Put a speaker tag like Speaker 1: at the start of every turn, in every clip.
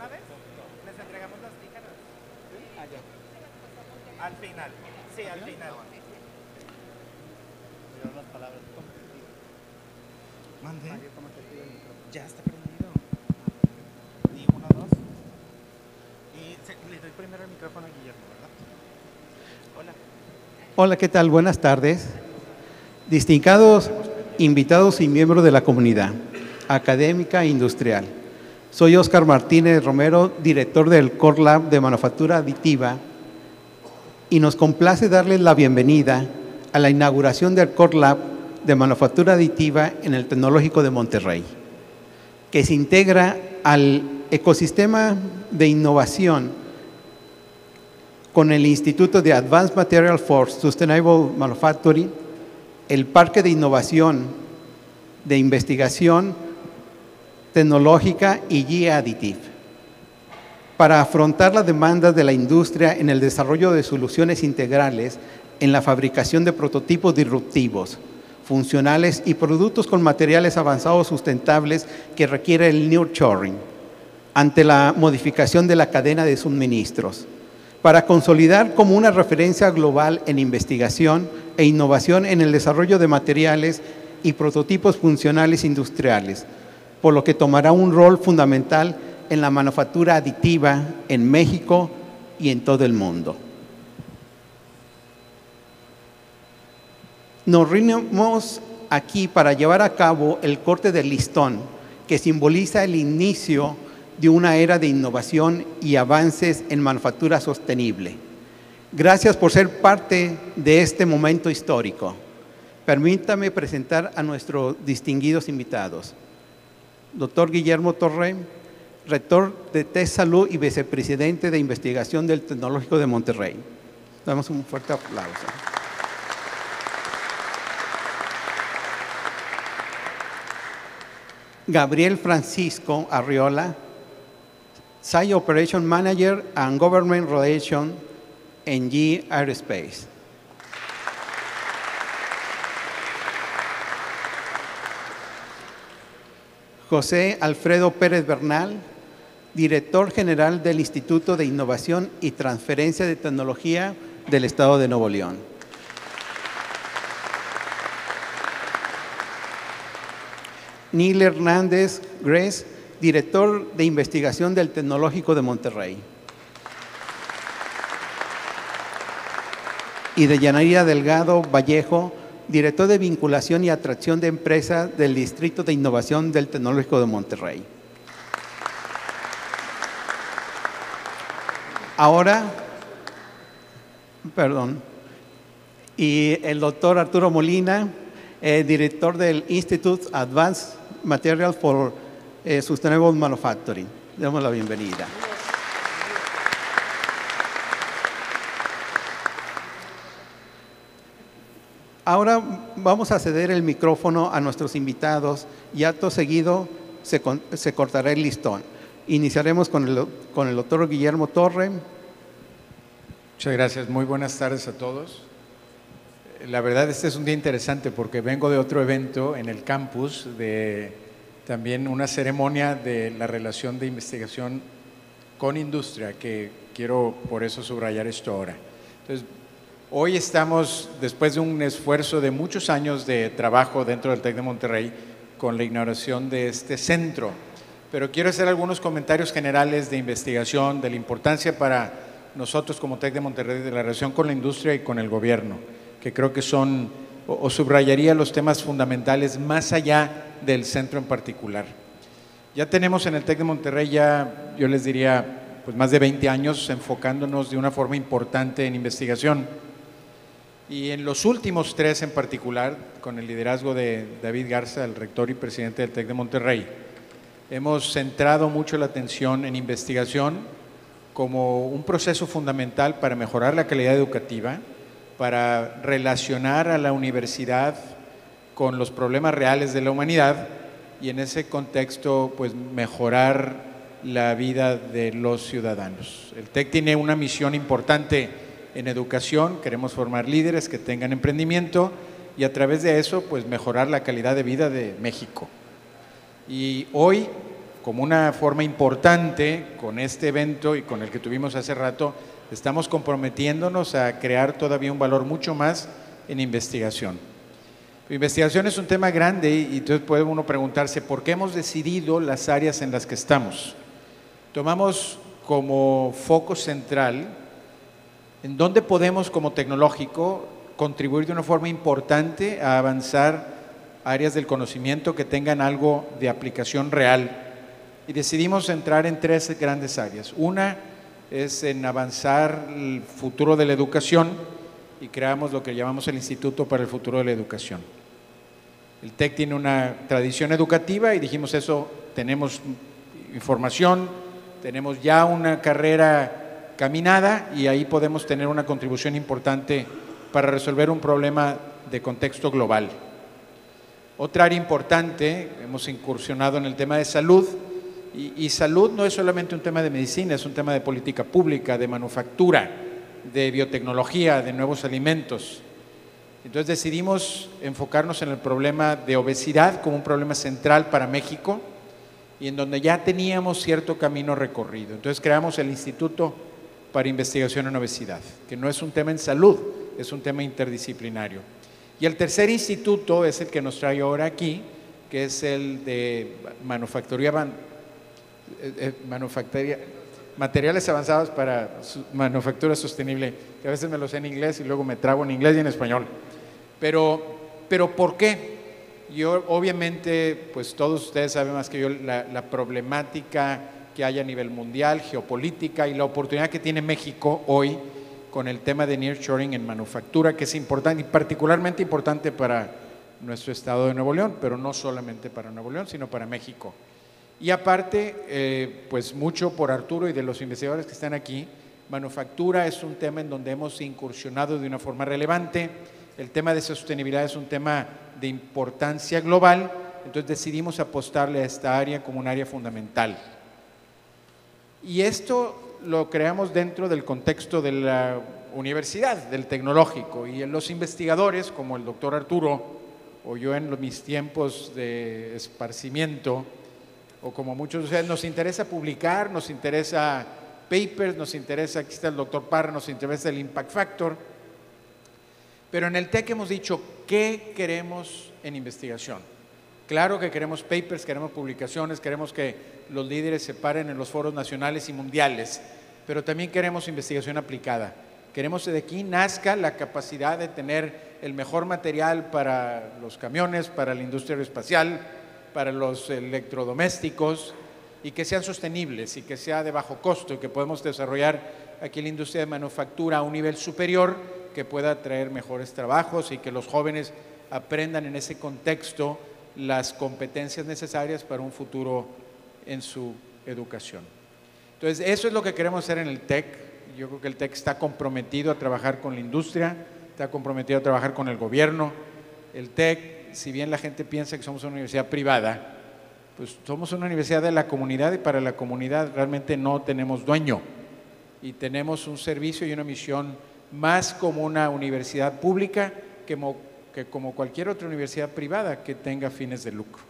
Speaker 1: una vez? Les entregamos las tijeras. Al final. Sí, al final. Mande. Ya está prendido. Y uno, dos. Y se- le doy primero el micrófono a Guillermo, ¿verdad? Hola.
Speaker 2: Hola, ¿qué tal? Buenas tardes. Distinguidos invitados y miembros de la comunidad académica e industrial. Soy Óscar Martínez Romero, director del Core Lab de Manufactura Aditiva, y nos complace darles la bienvenida a la inauguración del Core Lab de Manufactura Aditiva en el Tecnológico de Monterrey, que se integra al ecosistema de innovación con el Instituto de Advanced Material for Sustainable Manufacturing, el Parque de Innovación de Investigación Tecnológica y Guía Additive, para afrontar las demandas de la industria en el desarrollo de soluciones integrales en la fabricación de prototipos disruptivos, funcionales y productos con materiales avanzados sustentables que requiere el nurturing ante la modificación de la cadena de suministros. Para consolidar como una referencia global en investigación e innovación en el desarrollo de materiales y prototipos funcionales industriales, por lo que tomará un rol fundamental en la manufactura aditiva en México y en todo el mundo. Nos reunimos aquí para llevar a cabo el corte del listón, que simboliza el inicio de una era de innovación y avances en manufactura sostenible. Gracias por ser parte de este momento histórico. Permítame presentar a nuestros distinguidos invitados. Doctor Guillermo Torre, rector de TES Salud y vicepresidente de investigación del Tecnológico de Monterrey. Damos un fuerte aplauso. Gabriel Francisco Arriola, Site Operation Manager and Government Relations en G Aerospace. José Alfredo Pérez Bernal, Director General del Instituto de Innovación y Transferencia de Tecnología del Estado de Nuevo León. Neil Hernández Gres, director de investigación del Tecnológico de Monterrey. Y de Yanaira Delgado Vallejo, director de vinculación y atracción de empresas del Distrito de Innovación del Tecnológico de Monterrey. Ahora, perdón, y el doctor Arturo Molina, eh, director del Institute Advanced Material for eh, Sustainable Manufacturing. Le damos la bienvenida. Ahora vamos a ceder el micrófono a nuestros invitados y acto seguido se, se cortará el listón. Iniciaremos con el, con el doctor Guillermo Torre.
Speaker 3: Muchas gracias, muy buenas tardes a todos. La verdad, este es un día interesante porque vengo de otro evento en el campus, de también una ceremonia de la relación de investigación con industria, que quiero por eso subrayar esto ahora. Entonces, hoy estamos, después de un esfuerzo de muchos años de trabajo dentro del TEC de Monterrey, con la inauguración de este centro, pero quiero hacer algunos comentarios generales de investigación, de la importancia para nosotros como TEC de Monterrey de la relación con la industria y con el gobierno, que creo que son, o, subrayaría los temas fundamentales más allá del centro en particular. Ya tenemos en el TEC de Monterrey ya, yo les diría, pues más de 20 años enfocándonos de una forma importante en investigación. Y en los últimos tres en particular, con el liderazgo de David Garza, el rector y presidente del TEC de Monterrey, hemos centrado mucho la atención en investigación como un proceso fundamental para mejorar la calidad educativa, para relacionar a la universidad con los problemas reales de la humanidad y en ese contexto pues mejorar la vida de los ciudadanos. El TEC tiene una misión importante en educación, queremos formar líderes que tengan emprendimiento y a través de eso pues mejorar la calidad de vida de México. Y hoy como una forma importante con este evento y con el que tuvimos hace rato, estamos comprometiéndonos a crear todavía un valor mucho más en investigación. investigación es un tema grande y entonces puede uno preguntarse por qué hemos decidido las áreas en las que estamos. Tomamos como foco central en dónde podemos como tecnológico contribuir de una forma importante a avanzar áreas del conocimiento que tengan algo de aplicación real. Y decidimos entrar en tres grandes áreas. Una es en avanzar el futuro de la educación y creamos lo que llamamos el Instituto para el Futuro de la Educación. El TEC tiene una tradición educativa y dijimos eso, tenemos información, tenemos ya una carrera caminada y ahí podemos tener una contribución importante para resolver un problema de contexto global. Otra área importante, hemos incursionado en el tema de salud, y, salud no es solamente un tema de medicina, es un tema de política pública, de manufactura, de biotecnología, de nuevos alimentos. Entonces decidimos enfocarnos en el problema de obesidad como un problema central para México y en donde ya teníamos cierto camino recorrido. Entonces creamos el Instituto para Investigación en Obesidad, que no es un tema en salud, es un tema interdisciplinario. Y el tercer instituto es el que nos trae ahora aquí, que es el de manufactura, eh, eh, materiales avanzados para manufactura sostenible, que a veces me lo sé en inglés y luego me trago en inglés y en español. Pero, pero ¿por qué? Yo, obviamente, pues todos ustedes saben más que yo la, la problemática que hay a nivel mundial, geopolítica y la oportunidad que tiene México hoy con el tema de nearshoring en manufactura, que es importante y particularmente importante para nuestro estado de Nuevo León, pero no solamente para Nuevo León, sino para México. Y aparte, eh, pues mucho por Arturo y de los investigadores que están aquí, manufactura es un tema en donde hemos incursionado de una forma relevante, el tema de sostenibilidad es un tema de importancia global, entonces decidimos apostarle a esta área como un área fundamental. Y esto lo creamos dentro del contexto de la universidad, del tecnológico, y los investigadores, como el doctor Arturo, o yo en mis tiempos de esparcimiento, o como muchos de ustedes, nos interesa publicar, nos interesa papers, nos interesa, aquí está el doctor Parra, nos interesa el impact factor, pero en el TEC hemos dicho, ¿qué queremos en investigación? Claro que queremos papers, queremos publicaciones, queremos que los líderes se paren en los foros nacionales y mundiales, pero también queremos investigación aplicada. Queremos que de aquí nazca la capacidad de tener el mejor material para los camiones, para la industria aeroespacial, para los electrodomésticos y que sean sostenibles y que sea de bajo costo y que podemos desarrollar aquí la industria de manufactura a un nivel superior que pueda traer mejores trabajos y que los jóvenes aprendan en ese contexto las competencias necesarias para un futuro en su educación. Entonces, eso es lo que queremos hacer en el TEC. Yo creo que el TEC está comprometido a trabajar con la industria, está comprometido a trabajar con el gobierno. El TEC, si bien la gente piensa que somos una universidad privada, pues somos una universidad de la comunidad y para la comunidad realmente no tenemos dueño y tenemos un servicio y una misión más como una universidad pública que como, cualquier otra universidad privada que tenga fines de lucro.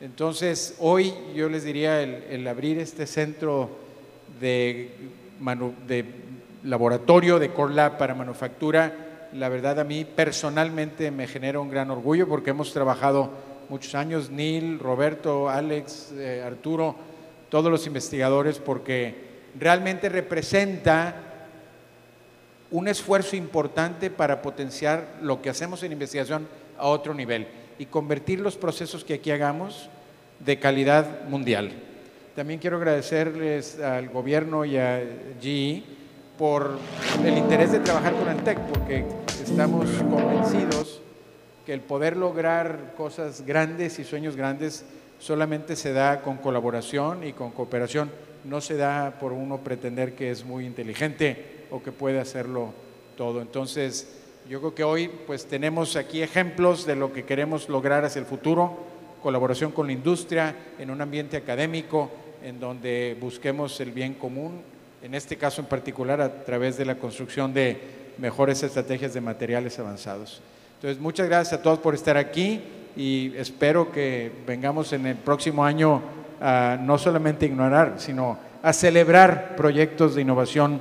Speaker 3: Entonces, hoy yo les diría el abrir este centro de, de laboratorio de Core Lab para manufactura, la verdad a mí personalmente me genera un gran orgullo porque hemos trabajado muchos años, Neil, Roberto, Alex, eh, Arturo, todos los investigadores, porque realmente representa un esfuerzo importante para potenciar lo que hacemos en investigación a otro nivel y convertir los procesos que aquí hagamos de calidad mundial. También quiero agradecerles al gobierno y a GE por el interés de trabajar con el TEC, porque estamos convencidos que el poder lograr cosas grandes y sueños grandes solamente se da con colaboración y con cooperación, no se da por uno pretender que es muy inteligente o que puede hacerlo todo. Entonces, yo creo que hoy pues tenemos aquí ejemplos de lo que queremos lograr hacia el futuro colaboración con la industria, en un ambiente académico, en donde busquemos el bien común, en este caso en particular a través de la construcción de mejores estrategias de materiales avanzados. Entonces, muchas gracias a todos por estar aquí y espero que vengamos en el próximo año a no solamente ignorar, sino a celebrar proyectos de innovación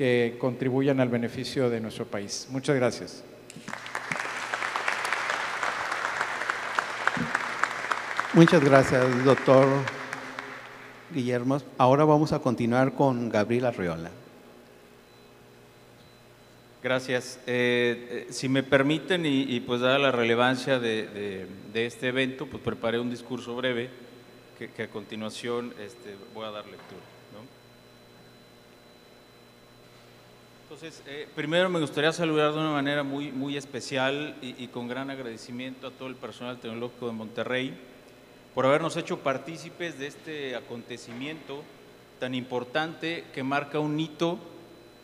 Speaker 3: que contribuyan al beneficio de nuestro país. Muchas gracias.
Speaker 2: Muchas gracias, doctor Guillermo. Ahora vamos a continuar con Gabriel Arreola.
Speaker 4: Gracias. Eh, eh, si me permiten, y, pues dada la relevancia de, este evento, pues preparé un discurso breve que, a continuación este, voy a dar lectura. Entonces, eh, primero me gustaría saludar de una manera muy, muy especial y, y, con gran agradecimiento a todo el personal tecnológico de Monterrey por habernos hecho partícipes de este acontecimiento tan importante que marca un hito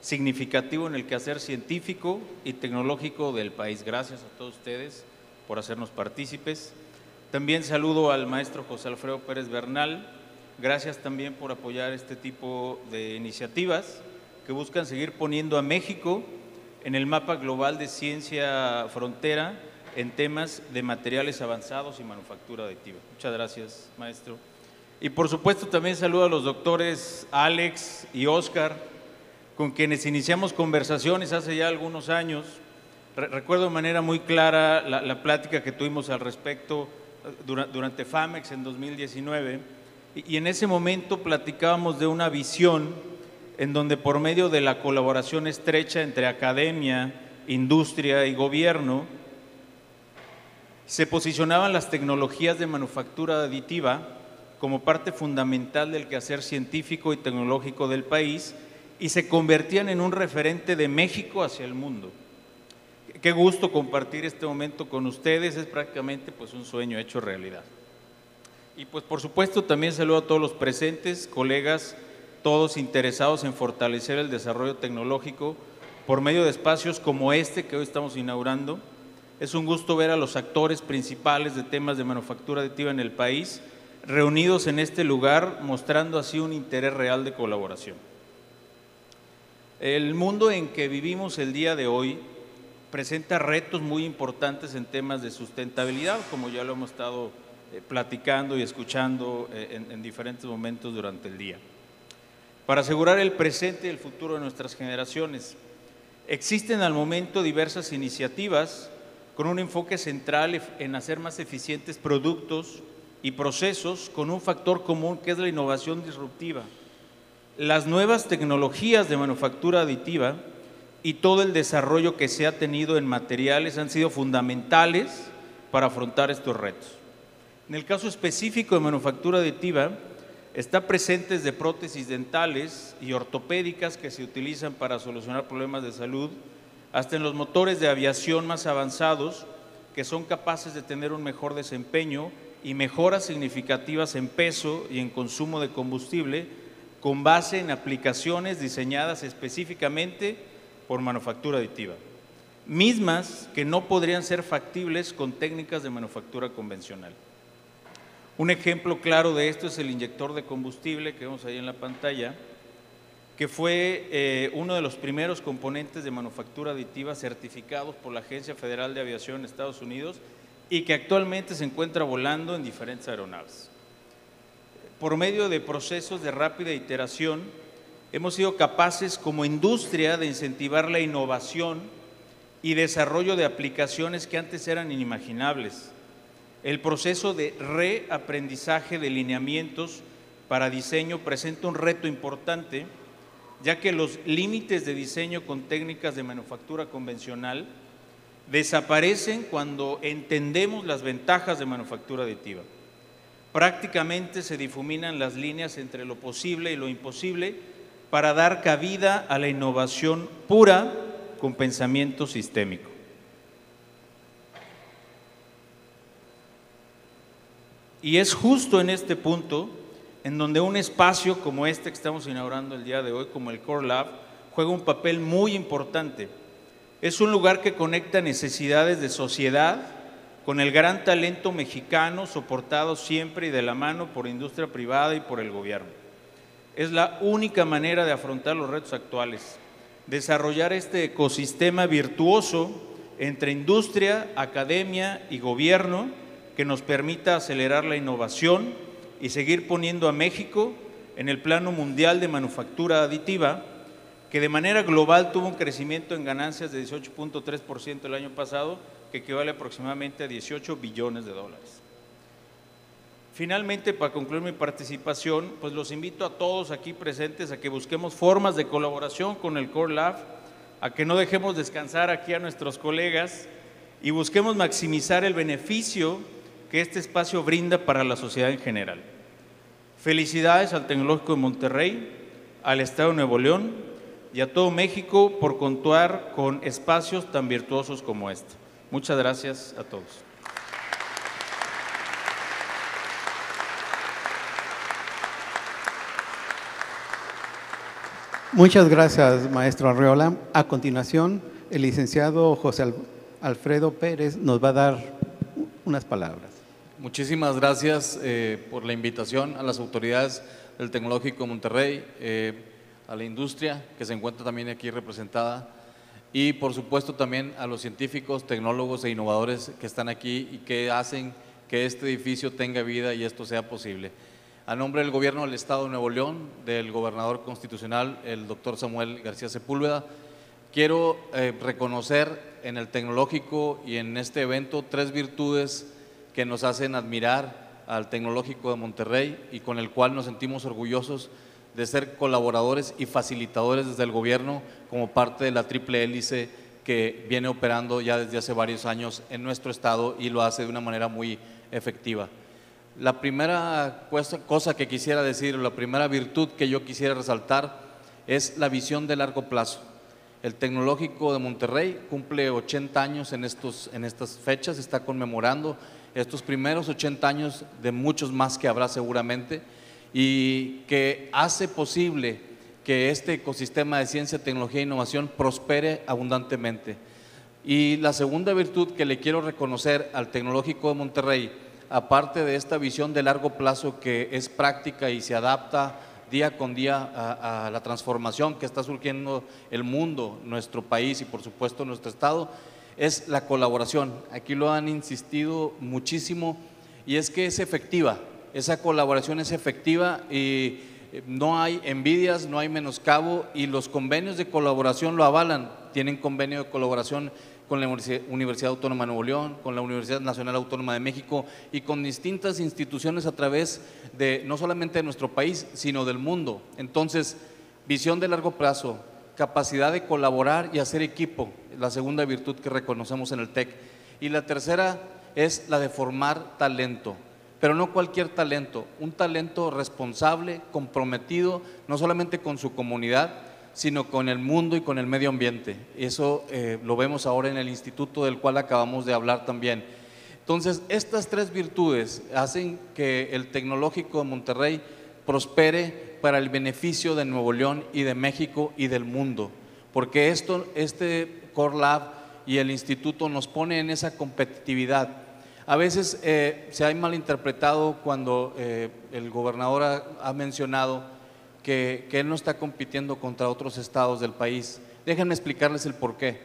Speaker 4: significativo en el quehacer científico y tecnológico del país. Gracias a todos ustedes por hacernos partícipes. También saludo al maestro José Alfredo Pérez Bernal. Gracias también por apoyar este tipo de iniciativas que buscan seguir poniendo a México en el mapa global de ciencia frontera en temas de materiales avanzados y manufactura aditiva. Muchas gracias, maestro. Y por supuesto también saludo a los doctores Alex y Oscar con quienes iniciamos conversaciones hace ya algunos años. recuerdo de manera muy clara la, plática que tuvimos al respecto eh, durante, FAMEX en 2019 y, en ese momento platicábamos de una visión en donde por medio de la colaboración estrecha entre academia, industria y gobierno, se posicionaban las tecnologías de manufactura aditiva como parte fundamental del quehacer científico y tecnológico del país y se convertían en un referente de México hacia el mundo. Qué gusto compartir este momento con ustedes, es prácticamente pues un sueño hecho realidad. Y pues por supuesto también saludo a todos los presentes, colegas, todos interesados en fortalecer el desarrollo tecnológico por medio de espacios como este que hoy estamos inaugurando. Es un gusto ver a los actores principales de temas de manufactura aditiva en el país reunidos en este lugar, mostrando así un interés real de colaboración. El mundo en que vivimos el día de hoy presenta retos muy importantes en temas de sustentabilidad, como ya lo hemos estado eh, platicando y escuchando eh, en, diferentes momentos durante el día. Para asegurar el presente y el futuro de nuestras generaciones, existen al momento diversas iniciativas con un enfoque central en hacer más eficientes productos y procesos con un factor común que es la innovación disruptiva las nuevas tecnologías de manufactura aditiva y todo el desarrollo que se ha tenido en materiales han sido fundamentales para afrontar estos retos. En el caso específico de manufactura aditiva, está presentes de prótesis dentales y ortopédicas que se utilizan para solucionar problemas de salud, hasta en los motores de aviación más avanzados que son capaces de tener un mejor desempeño y mejoras significativas en peso y en consumo de combustible con base en aplicaciones diseñadas específicamente por manufactura aditiva, mismas que no podrían ser factibles con técnicas de manufactura convencional. Un ejemplo claro de esto es el inyector de combustible que vemos ahí en la pantalla, que fue eh, uno de los primeros componentes de manufactura aditiva certificados por la Agencia Federal de Aviación en Estados Unidos y que actualmente se encuentra volando en diferentes aeronaves por medio de procesos de rápida iteración, hemos sido capaces como industria de incentivar la innovación y desarrollo de aplicaciones que antes eran inimaginables. El proceso de reaprendizaje de lineamientos para diseño presenta un reto importante, ya que los límites de diseño con técnicas de manufactura convencional desaparecen cuando entendemos las ventajas de manufactura aditiva prácticamente se difuminan las líneas entre lo posible y lo imposible para dar cabida a la innovación pura con pensamiento sistémico. Y es justo en este punto en donde un espacio como este que estamos inaugurando el día de hoy, como el Core Lab, juega un papel muy importante. Es un lugar que conecta necesidades de sociedad, con el gran talento mexicano soportado siempre y de la mano por industria privada y por el gobierno. Es la única manera de afrontar los retos actuales, desarrollar este ecosistema virtuoso entre industria, academia y gobierno que nos permita acelerar la innovación y seguir poniendo a México en el plano mundial de manufactura aditiva, que de manera global tuvo un crecimiento en ganancias de 18.3% el año pasado, que equivale aproximadamente a 18 billones de dólares. Finalmente, para concluir mi participación, pues los invito a todos aquí presentes a que busquemos formas de colaboración con el Core Lab, a que no dejemos descansar aquí a nuestros colegas y busquemos maximizar el beneficio que este espacio brinda para la sociedad en general. Felicidades al Tecnológico de Monterrey, al Estado de Nuevo León y a todo México por contar con espacios tan virtuosos como este. Muchas gracias a todos.
Speaker 2: Muchas gracias, maestro Arreola. A continuación, el licenciado José Alfredo Pérez nos va a dar unas palabras.
Speaker 5: Muchísimas gracias eh, por la invitación a las autoridades del Tecnológico Monterrey, eh, a la industria que se encuentra también aquí representada y por supuesto también a los científicos, tecnólogos e innovadores que están aquí y que hacen que este edificio tenga vida y esto sea posible. A nombre del Gobierno del Estado de Nuevo León, del gobernador constitucional, el doctor Samuel García Sepúlveda, quiero eh, reconocer en el tecnológico y en este evento tres virtudes que nos hacen admirar al Tecnológico de Monterrey y con el cual nos sentimos orgullosos de ser colaboradores y facilitadores desde el gobierno como parte de la triple hélice que viene operando ya desde hace varios años en nuestro estado y lo hace de una manera muy efectiva. La primera cosa que quisiera decir, la primera virtud que yo quisiera resaltar es la visión de largo plazo. El Tecnológico de Monterrey cumple 80 años en, estos, en estas fechas, está conmemorando estos primeros 80 años de muchos más que habrá seguramente y que hace posible que este ecosistema de ciencia, tecnología e innovación prospere abundantemente. Y la segunda virtud que le quiero reconocer al Tecnológico de Monterrey aparte de esta visión de largo plazo que es práctica y se adapta día con día a, la transformación que está surgiendo el mundo, nuestro país y por supuesto nuestro Estado, es la colaboración. Aquí lo han insistido muchísimo y es que es efectiva, esa colaboración es efectiva y eh, no hay envidias, no hay menoscabo y los convenios de colaboración lo avalan. Tienen convenio de colaboración con la Universidad Autónoma de Nuevo León, con la Universidad Nacional Autónoma de México y con distintas instituciones a través de no solamente de nuestro país, sino del mundo. Entonces, visión de largo plazo, capacidad de colaborar y hacer equipo, la segunda virtud que reconocemos en el TEC. Y la tercera es la de formar talento, pero no cualquier talento, un talento responsable, comprometido, no solamente con su comunidad, sino con el mundo y con el medio ambiente. Eso eh, lo vemos ahora en el instituto del cual acabamos de hablar también. Entonces, estas tres virtudes hacen que el tecnológico de Monterrey prospere para el beneficio de Nuevo León y de México y del mundo, porque esto, este Core Lab y el instituto nos pone en esa competitividad. A veces eh, se ha malinterpretado cuando eh, el gobernador ha mencionado que, él no está compitiendo contra otros estados del país. Déjenme explicarles el por qué.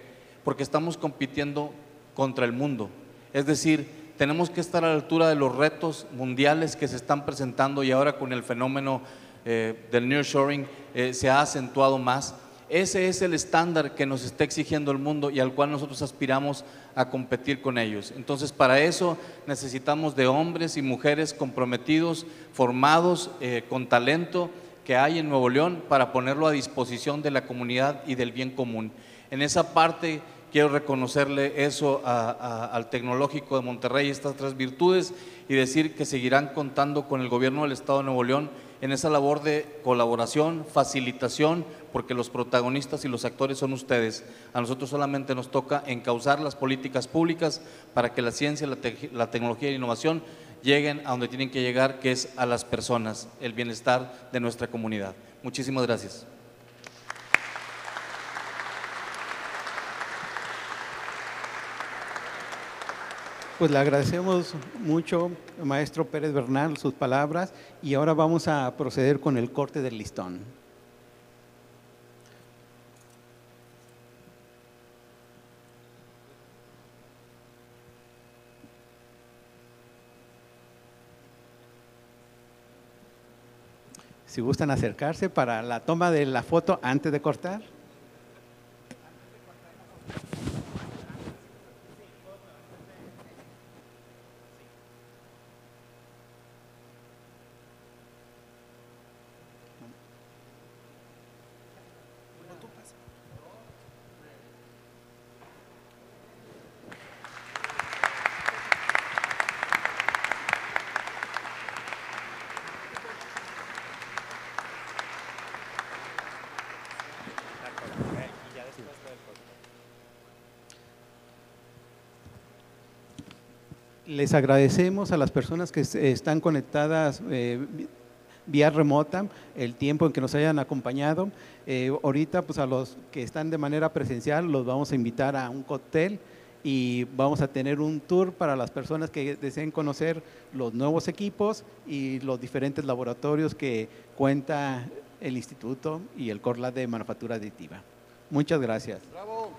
Speaker 5: Porque estamos compitiendo contra el mundo. Es decir, tenemos que estar a la altura de los retos mundiales que se están presentando y ahora con el fenómeno eh, del nearshoring eh, se ha acentuado más. Ese es el estándar que nos está exigiendo el mundo y al cual nosotros aspiramos a competir con ellos. Entonces, para eso necesitamos de hombres y mujeres comprometidos, formados, eh, con talento que hay en Nuevo León para ponerlo a disposición de la comunidad y del bien común. En esa parte quiero reconocerle eso al Tecnológico de Monterrey, estas tres virtudes, y decir que seguirán contando con el gobierno del Estado de Nuevo León en esa labor de colaboración, facilitación, porque los protagonistas y los actores son ustedes. A nosotros solamente nos toca encauzar las políticas públicas para que la ciencia, la, tecnología y la innovación lleguen a donde tienen que llegar, que es a las personas, el bienestar de nuestra comunidad. Muchísimas gracias.
Speaker 2: Pues le agradecemos mucho, maestro Pérez Bernal, sus palabras y ahora vamos a proceder con el corte del listón. Si gustan acercarse para la toma de la foto antes de cortar. Les agradecemos a las personas que están conectadas eh, vía remota el tiempo en que nos hayan acompañado. Eh, ahorita, pues a los que están de manera presencial, los vamos a invitar a un cóctel y vamos a tener un tour para las personas que deseen conocer los nuevos equipos y los diferentes laboratorios que cuenta el Instituto y el Corla de Manufactura Aditiva. Muchas gracias.
Speaker 6: Bravo.